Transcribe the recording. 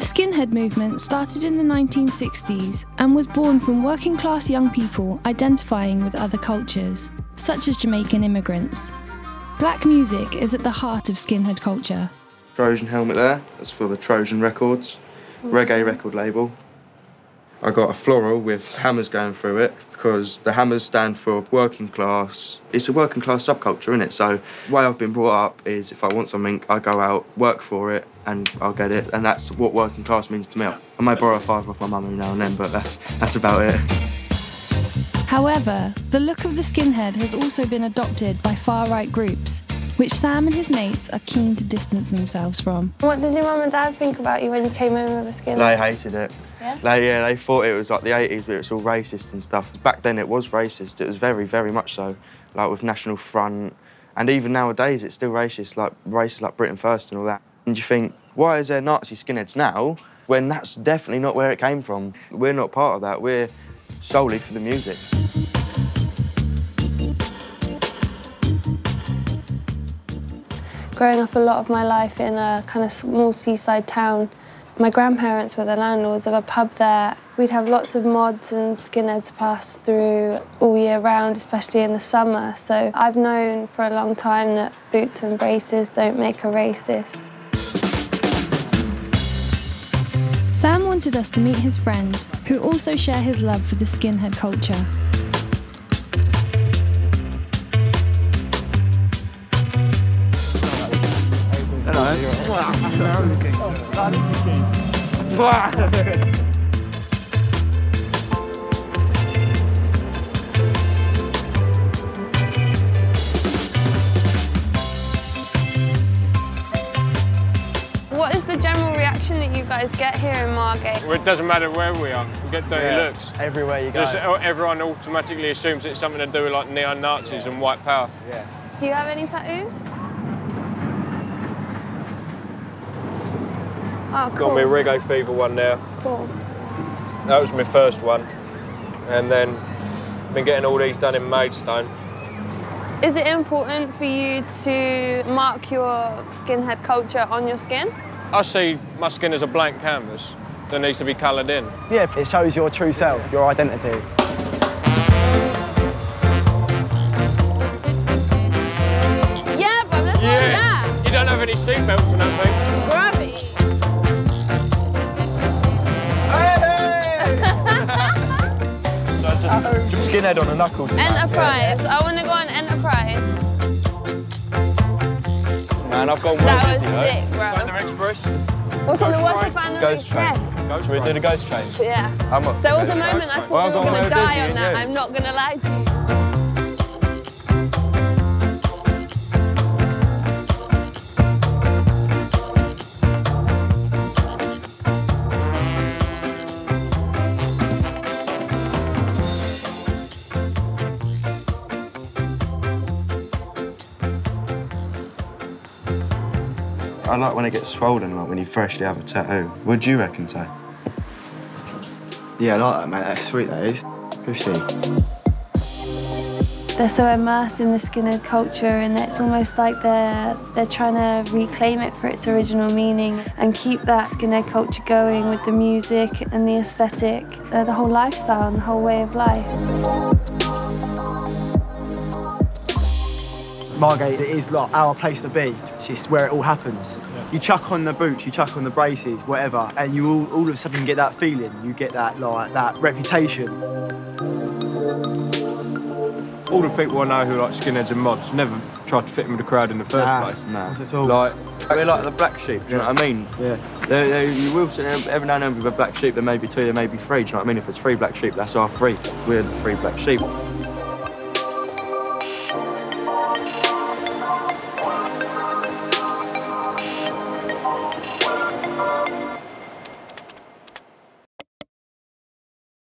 The skinhead movement started in the 1960s and was born from working class young people identifying with other cultures, such as Jamaican immigrants. Black music is at the heart of skinhead culture. Trojan helmet there, that's for the Trojan Records, reggae record label. I got a floral with hammers going through it because the hammers stand for working class. It's a working class subculture, isn't it? So the way I've been brought up is if I want something, I go out, work for it, and I'll get it. And that's what working class means to me. I may borrow a five off my mum every now and then, but that's that's about it. However, the look of the skinhead has also been adopted by far right groups, which Sam and his mates are keen to distance themselves from. What did your mum and dad think about you when you came home with a skin? They hated it. Yeah? They, yeah, they thought it was like the 80s where it's all racist and stuff. Back then it was racist. It was very, very much so. Like with National Front. And even nowadays it's still racist, like races like Britain First and all that. And you think, why is there Nazi skinheads now when that's definitely not where it came from? We're not part of that. We're solely for the music. Growing up a lot of my life in a kind of small seaside town, my grandparents were the landlords of a pub there. We'd have lots of mods and skinheads pass through all year round, especially in the summer. So I've known for a long time that boots and braces don't make a racist. Sam wanted us to meet his friends, who also share his love for the skinhead culture. What is the general reaction that you guys get here in Margate? Well, it doesn't matter where we are, we get dirty Yeah, looks. Everywhere you go. Just, uh, everyone automatically assumes it's something to do with like neo-Nazis and white power. yeah. Do you have any tattoos? Oh, cool. Got my Reggae Fever one now. Cool. That was my first one. And then I've been getting all these done in Maidstone. Is it important for you to mark your skinhead culture on your skin? I see my skin as a blank canvas that needs to be coloured in. Yeah, it shows your true self, your identity. Yeah, but let's yeah. that. You don't have any seatbelts or nothing. Skinhead on the knuckles. Enterprise. I want to go on Enterprise. Man, I've gone That well, was you know. sick, bro. Thunder Express. What's on the what's the train. Phantom Ghost train. Express? Ghost Should we do the ghost train? Yeah. I'm up. There was a moment I thought Well, we were going to die on that. Yeah. I'm not going to lie to you. I like when it gets swollen, like when you freshly have a tattoo. What do you reckon, Tay? Yeah, I like that, mate. That's sweet, that is. Pushy. They're so immersed in the skinhead culture and it's almost like they're, they're trying to reclaim it for its original meaning and keep that skinhead culture going with the music and the aesthetic, the whole lifestyle and the whole way of life. Margate, it is like our place to be. It's just where it all happens. You chuck on the boots, you chuck on the braces, whatever, and you all, all of a sudden get that feeling. You get that like that reputation. All the people I know who are like skinheads and mods never tried to fit in with the crowd in the first Nah, place. Nah. Not at all. Like, We're like the black sheep, do you know what I mean? yeah. There, there, you will see every now and then with a black sheep, there may be two, there may be three. Do you know what I mean? If it's three black sheep, that's our three. We're the three black sheep.